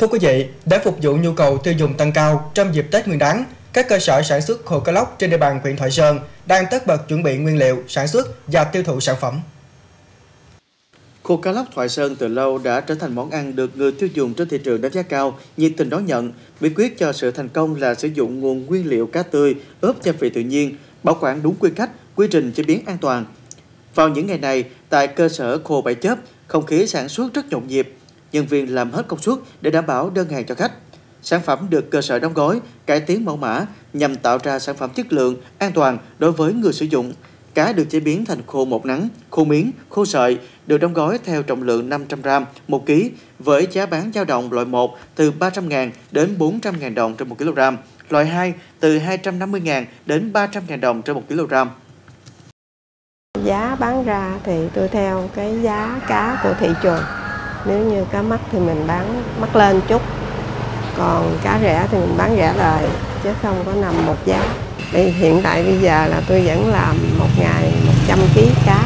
Thưa quý vị, để phục vụ nhu cầu tiêu dùng tăng cao trong dịp Tết Nguyên đán, các cơ sở sản xuất khô cá lóc trên địa bàn huyện Thoại Sơn đang tất bật chuẩn bị nguyên liệu, sản xuất và tiêu thụ sản phẩm. Khô cá lóc Thoại Sơn từ lâu đã trở thành món ăn được người tiêu dùng trên thị trường đánh giá cao, nhiệt tình đón nhận. Bí quyết cho sự thành công là sử dụng nguồn nguyên liệu cá tươi, ướp gia vị tự nhiên, bảo quản đúng quy cách, quy trình chế biến an toàn. Vào những ngày này, tại cơ sở khô Bảy Chớp, không khí sản xuất rất nhộn nhịp, nhân viên làm hết công suất để đảm bảo đơn hàng cho khách. Sản phẩm được cơ sở đóng gói, cải tiến mẫu mã nhằm tạo ra sản phẩm chất lượng, an toàn đối với người sử dụng. Cá được chế biến thành khô một nắng, khô miếng, khô sợi, được đóng gói theo trọng lượng 500 gram một ký với giá bán dao động loại 1 từ 300.000 đến 400.000 đồng trên 1 kg, loại 2 từ 250.000 đến 300.000 đồng trên 1 kg. Giá bán ra thì tôi theo cái giá cá của thị trường. Nếu như cá mắc thì mình bán mắc lên chút, còn cá rẻ thì mình bán rẻ lời chứ không có nằm một giá. Thì hiện tại bây giờ là tôi vẫn làm một ngày 100 kg cá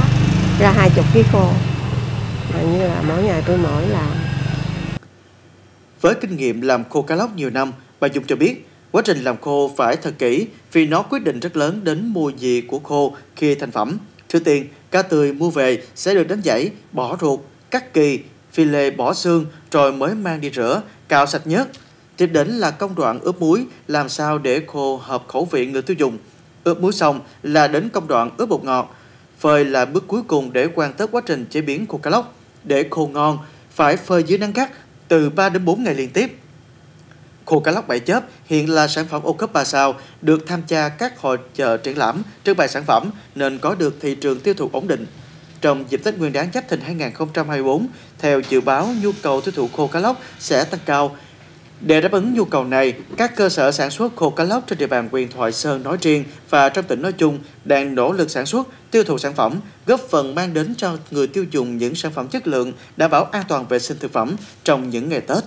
ra 20 kg khô. Mà như là mỗi ngày tôi mỗi làm. Với kinh nghiệm làm khô cá lóc nhiều năm, bà Dung cho biết quá trình làm khô phải thật kỹ vì nó quyết định rất lớn đến mùi vị của khô khi thành phẩm. Trước tiên, cá tươi mua về sẽ được đánh giảy, bỏ ruột, cắt kỳ, phi lê bỏ xương rồi mới mang đi rửa, cạo sạch nhớt. Tiếp đến là công đoạn ướp muối, làm sao để khô hợp khẩu vị người tiêu dùng. Ướp muối xong là đến công đoạn ướp bột ngọt. Phơi là bước cuối cùng để hoàn tất quá trình chế biến khô cá lóc. Để khô ngon, phải phơi dưới nắng gắt từ 3 đến 4 ngày liên tiếp. Khô cá lóc bảy chớp hiện là sản phẩm ô cấp 3 sao, được tham gia các hội chợ triển lãm, trưng bày sản phẩm nên có được thị trường tiêu thụ ổn định. Trong dịp Tết Nguyên đán Giáp Thìn 2024, theo dự báo nhu cầu tiêu thụ khô cá lóc sẽ tăng cao. Để đáp ứng nhu cầu này, các cơ sở sản xuất khô cá lóc trên địa bàn huyện Thoại Sơn nói riêng và trong tỉnh nói chung đang nỗ lực sản xuất, tiêu thụ sản phẩm, góp phần mang đến cho người tiêu dùng những sản phẩm chất lượng, đảm bảo an toàn vệ sinh thực phẩm trong những ngày Tết.